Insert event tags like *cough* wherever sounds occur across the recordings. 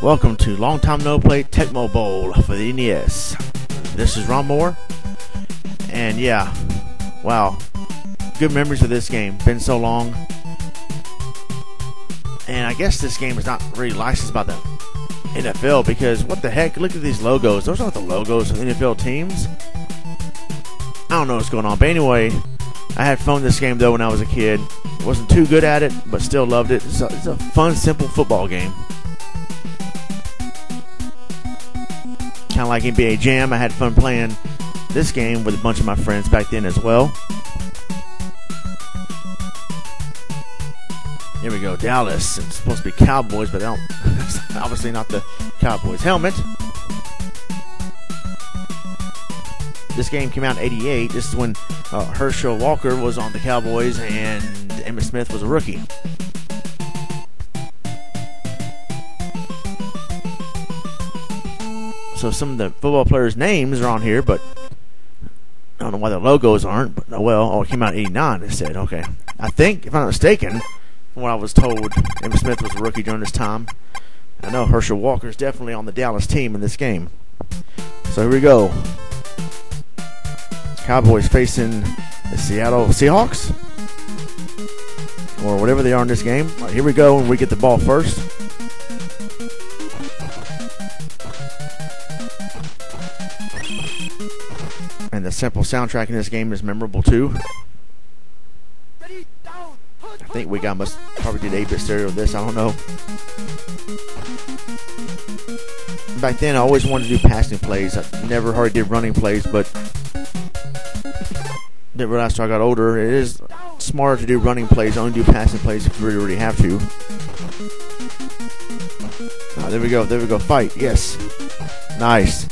Welcome to Long Time No Play Tecmo Bowl for the NES. This is Ronmower, and yeah, wow, good memories of this game. Been so long, and I guess this game is not really licensed by the NFL because what the heck? Look at these logos. Those aren't the logos of NFL teams. I don't know what's going on, but anyway, I had fun with this game though when I was a kid. Wasn't too good at it, but still loved it. It's a, it's a fun, simple football game. Of like NBA Jam. I had fun playing this game with a bunch of my friends back then as well. Here we go, Dallas. It's supposed to be Cowboys, but don't. *laughs* obviously not the Cowboys helmet. This game came out in '88. This is when uh, Herschel Walker was on the Cowboys and Emmitt Smith was a rookie. So some of the football players' names are on here, but I don't know why the logos aren't. But uh, well, oh, it came out '89. It said, okay. I think, if I'm not mistaken, from what I was told, Emmitt Smith was a rookie during this time. I know Herschel Walker is definitely on the Dallas team in this game. So here we go. Cowboys facing the Seattle Seahawks, or whatever they are in this game. Right, here we go, and we get the ball first. The simple soundtrack in this game is memorable too. I think we got must probably did 8-bit stereo of this. I don't know. Back then, I always wanted to do passing plays. I never hardly did running plays, but didn't realize until I got older. It is smarter to do running plays, only do passing plays if you really, really have to. Oh, there we go. There we go. Fight. Yes. Nice.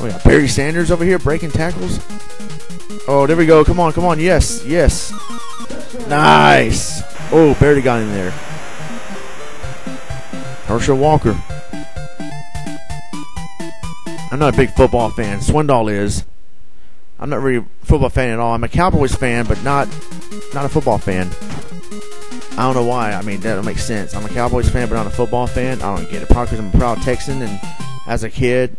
Oh, yeah. Barry Sanders over here breaking tackles. Oh, there we go. Come on. Come on. Yes. Yes. Nice. Oh, barely got in there. Herschel Walker. I'm not a big football fan. Swindoll is. I'm not really a football fan at all. I'm a Cowboys fan, but not not a football fan. I don't know why. I mean, that don't make sense. I'm a Cowboys fan, but not a football fan. I don't get it. Probably because I'm a proud Texan, and as a kid,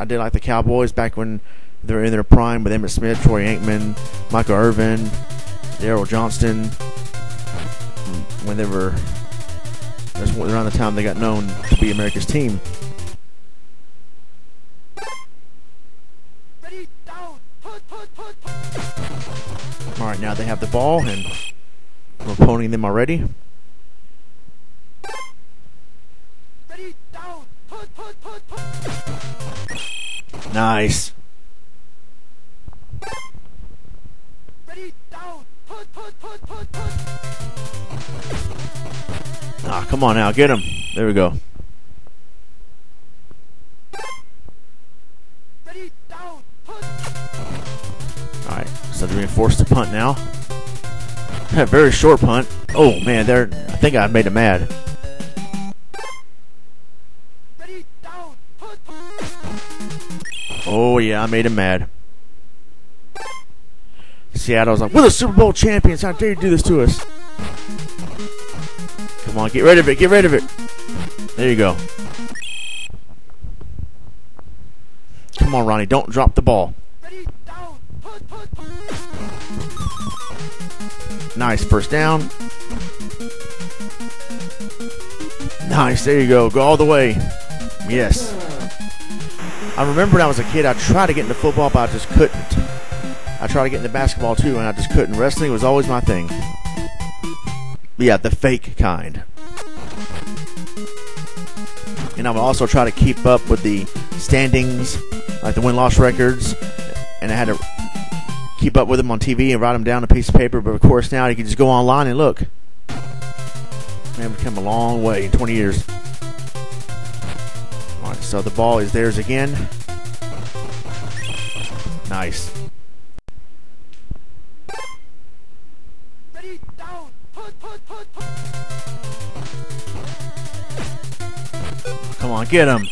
I did like the Cowboys back when they were in their prime with Emmitt Smith, Troy Aikman, Michael Irvin, Daryl Johnston. When they were, that's around the time they got known to be America's team. All right, now they have the ball, and we're ponying them already. Nice. Ah, come on now, get him. There we go. Alright, so they're being forced to punt now. A *laughs* very short punt. Oh man, there I think I made him mad. Oh, yeah, I made him mad. Seattle's like, we're the Super Bowl champions. How dare you do this to us? Come on, get rid of it. Get rid of it. There you go. Come on, Ronnie. Don't drop the ball. Nice. First down. Nice. There you go. Go all the way. Yes. I remember when I was a kid, I tried to get into football, but I just couldn't. I tried to get into basketball too, and I just couldn't. Wrestling was always my thing. Yeah, the fake kind. And I would also try to keep up with the standings, like the win loss records, and I had to keep up with them on TV and write them down on a piece of paper. But of course, now you can just go online and look. Man, we've come a long way in 20 years. So the ball is theirs again. Nice. Come on, get him.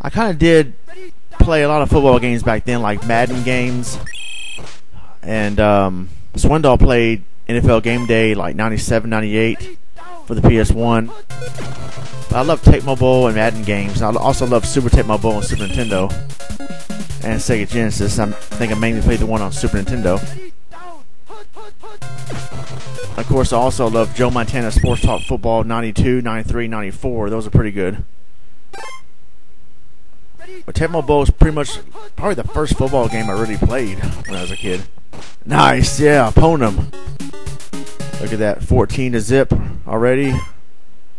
I kind of did play a lot of football games back then, like Madden games. And um, Swindoll played NFL Game Day like 97, 98 for the PS1. But I love Tecmo and Madden games. I also love Super Tecmo Bowl and Super Nintendo and Sega Genesis. I think I mainly played the one on Super Nintendo. Of course, I also love Joe Montana Sports Talk Football 92, 93, 94. Those are pretty good. But Tecmo Bowl is pretty much probably the first football game I really played when I was a kid. Nice, yeah, Ponum. Look at that, 14 to zip already.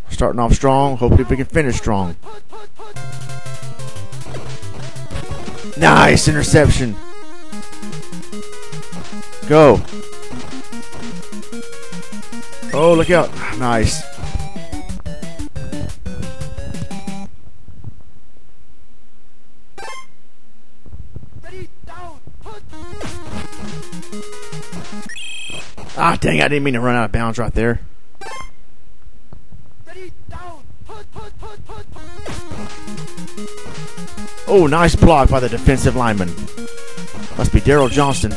Starting off strong. Hopefully we can finish strong. Nice interception. Go. Oh, look out. Nice. Dang, I didn't mean to run out of bounds right there. Oh, nice block by the defensive lineman. Must be Daryl Johnston.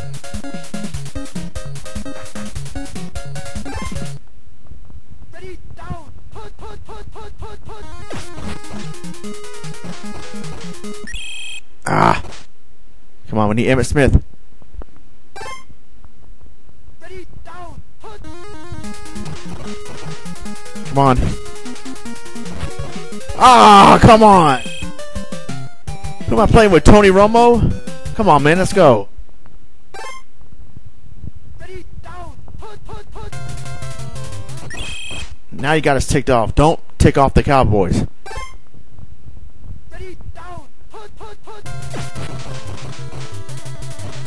Ah! Come on, we need Emmitt Smith. Come on. Ah, come on. Who am I playing with? Tony Romo? Come on, man, let's go. Now you got us ticked off. Don't tick off the Cowboys.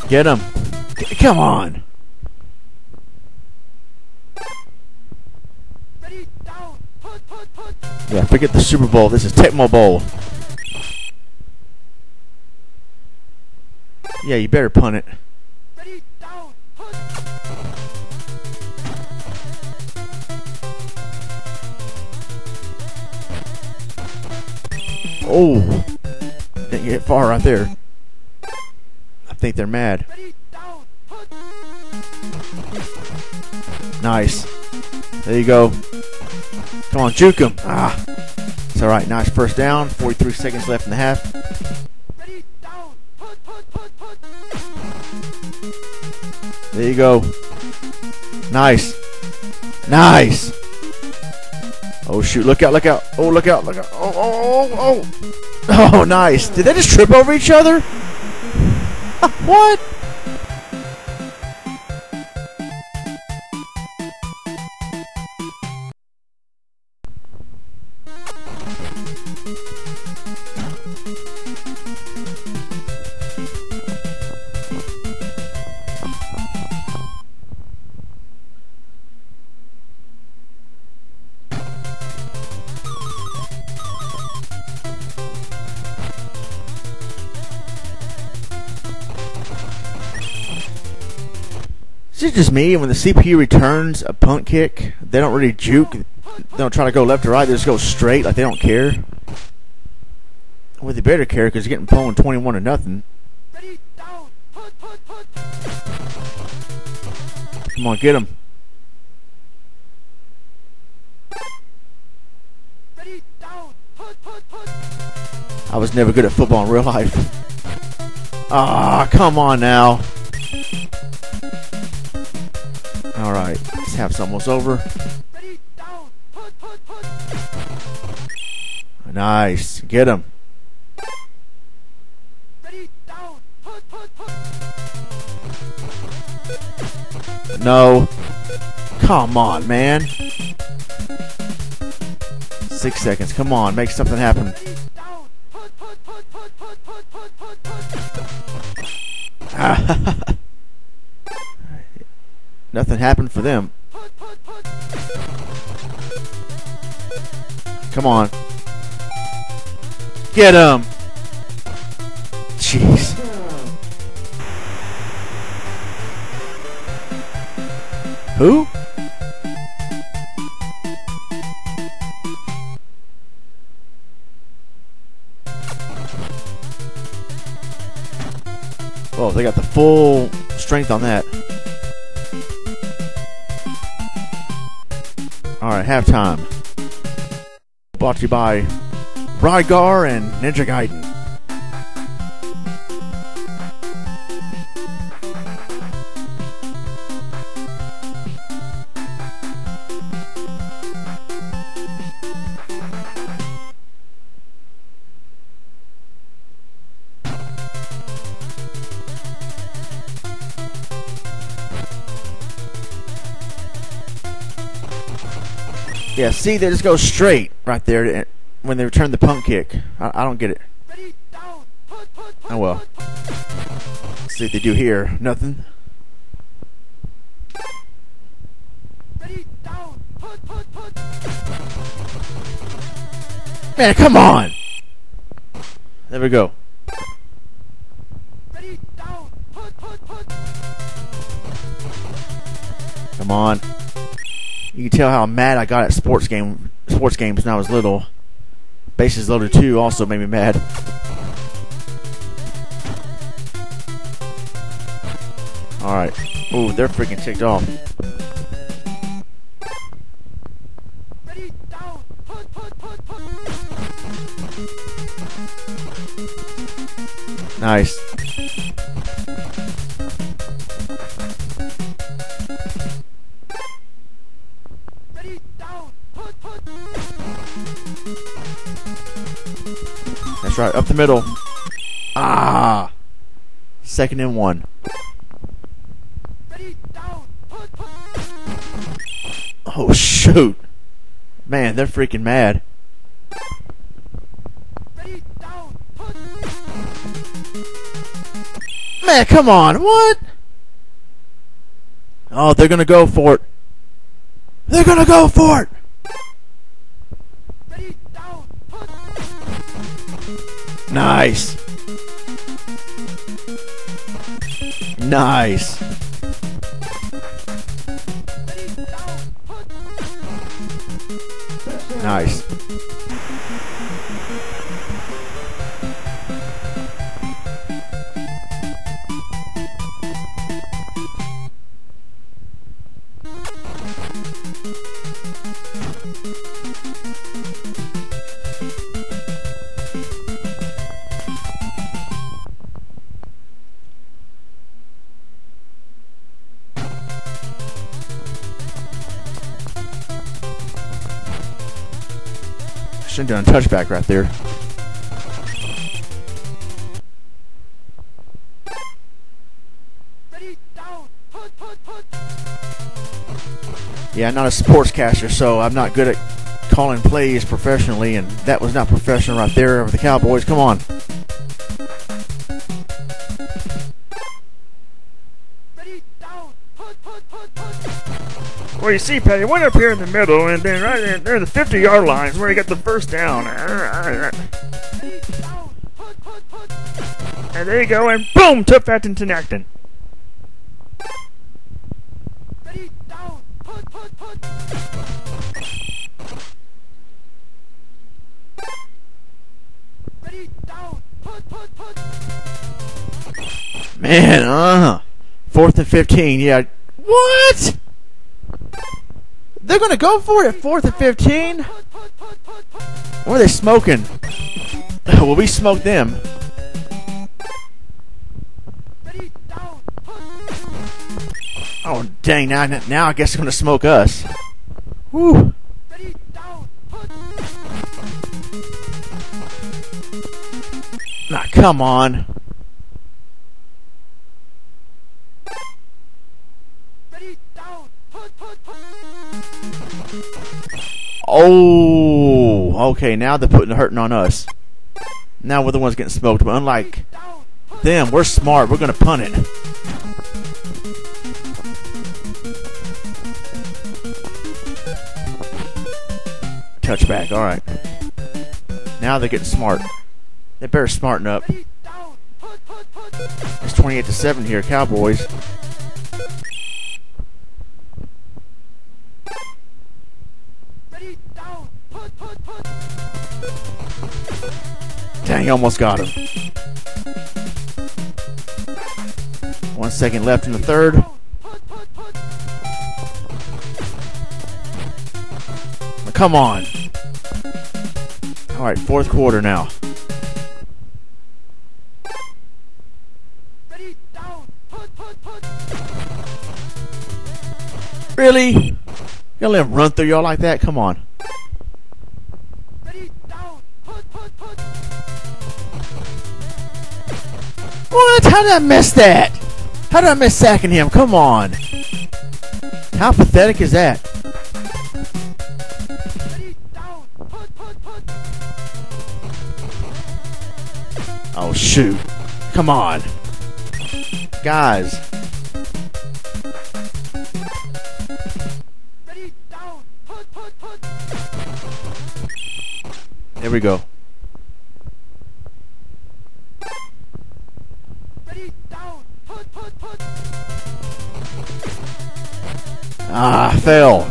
Get him. Come on. Yeah, forget the Super Bowl. This is Tecmo Bowl. Yeah, you better punt it. Oh, didn't get far right there. I think they're mad. Nice. There you go. Come on, juke him. Ah. It's all right. Nice first down. 43 seconds left in the half. There you go. Nice. Nice. Oh, shoot. Look out, look out. Oh, look out, look out. Oh, oh, oh, oh. *laughs* Oh, nice. Did they just trip over each other? *laughs* what? Is it just me? When the CPU returns a punt kick, they don't really juke. They don't try to go left or right. They just go straight, like they don't care. Well, they better care because you're getting pwned 21 to nothing. Come on, get him. I was never good at football in real life. Ah, come on now. All right, this half's almost over. Nice, get him. No. Come on, man. Six seconds. Come on, make something happen. *laughs* Nothing happened for them. Come on. Get him. Jeez. Who? Oh, they got the full strength on that. Halftime. Brought to you by Rygar and Ninja Gaiden. Yeah, see, they just go straight right there when they return the pump kick. I, I don't get it. Oh well. Let's see what they do here. Nothing. Man, come on! There we go. Come on. You can tell how mad I got at sports game sports games when I was little. Bases loaded 2 also made me mad. Alright. Ooh, they're freaking ticked off. Nice. Right, up the middle. Ah! Second and one. Oh, shoot. Man, they're freaking mad. Man, come on. What? Oh, they're going to go for it. They're going to go for it. Nice. Nice. Nice. Shouldn't have done a touchback right there. Yeah, I'm not a sportscaster, so I'm not good at calling plays professionally, and that was not professional right there with the Cowboys. Come on. Well, you see, Patty, went up here in the middle, and then right there, there the 50 yard line where he got the first down. And there you go, and boom, took that into Acton. Man, uh, fourth and 15. Yeah. What? They're to go for it at 4th and 15? Or are they smoking? *laughs* well, we smoked them. Oh, dang. Now, now I guess they're to smoke us. Whew. Nah, come on. Oh, okay. Now they're putting the hurting on us. Now we're the ones getting smoked. But unlike them, we're smart. We're gonna punt it. Touchback. All right. Now they're getting smart. They better smarten up. It's 28 to 7 here, Cowboys. Dang, almost got him. One second left in the third. come on. All right, fourth quarter now. Really? You let him run through y'all like that? Come on. What? How did I miss that? How did I miss sacking him? Come on. How pathetic is that? Oh, shoot. Come on. Guys. There we go. Ah, fail.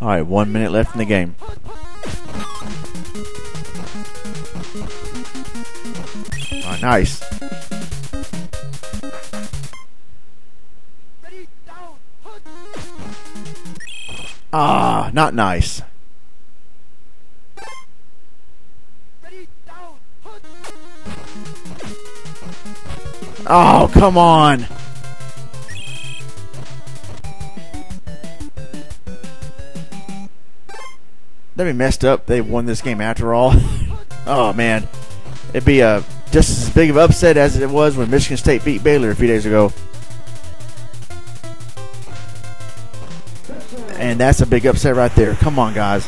All right, one minute left in the game. Right, nice. Ah, not nice. Oh, come on. They'd be messed up. They won this game after all. *laughs* oh man, it'd be a just as big of upset as it was when Michigan State beat Baylor a few days ago. And that's a big upset right there. Come on, guys.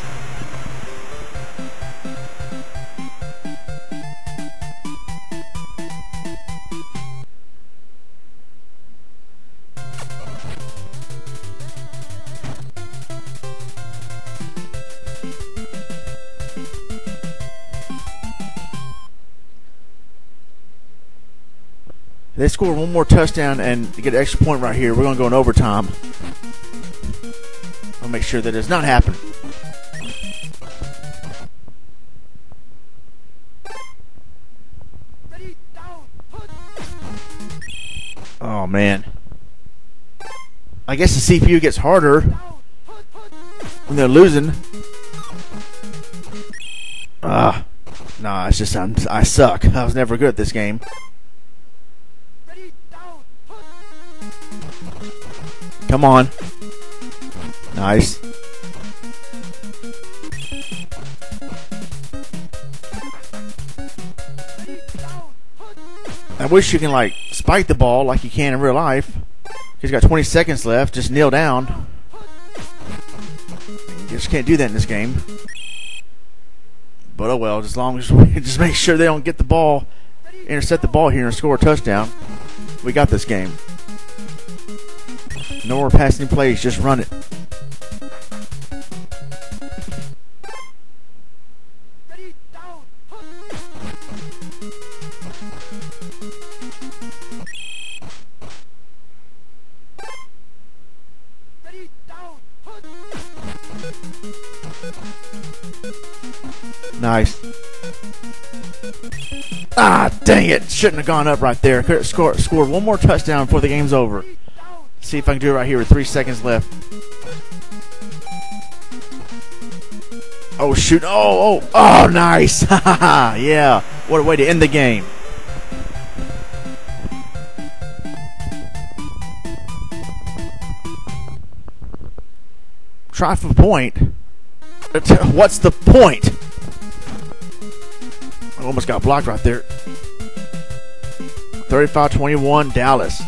Score one more touchdown and get an extra point right here. We're going to go in overtime. I'll make sure that does not happen. Oh, man. I guess the CPU gets harder when they're losing. Ah. Nah, it's just I'm, I suck. I was never good at this game. Come on. Nice. I wish you can like spike the ball like you can in real life. He's got 20 seconds left. Just kneel down. You just can't do that in this game. But oh well, as long as we *laughs* just make sure they don't get the ball, intercept the ball here and score a touchdown, we got this game. No more passing plays, just run it. Nice. Ah, dang it. Shouldn't have gone up right there. Could have scored, scored one more touchdown before the game's over. See if I can do it right here with three seconds left. Oh, shoot. Oh, oh, oh, nice. *laughs* yeah. What a way to end the game. Try for point. *laughs* What's the point? I almost got blocked right there. 35-21 Dallas.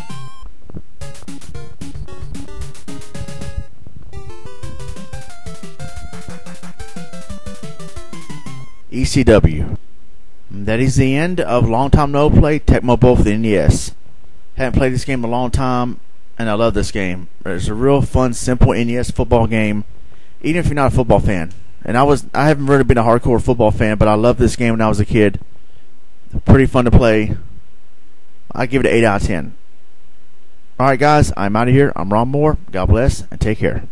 ECW. That is the end of Long Time No Play Tecmo Bowl for the NES. Haven't played this game a long time, and I love this game. It's a real fun, simple NES football game, even if you're not a football fan. And I was I haven't really been a hardcore football fan, but I loved this game when I was a kid. Pretty fun to play. I give it an 8 out of 10. Alright, guys, I'm out of here. I'm Ronmower. God bless, and take care.